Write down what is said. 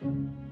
Música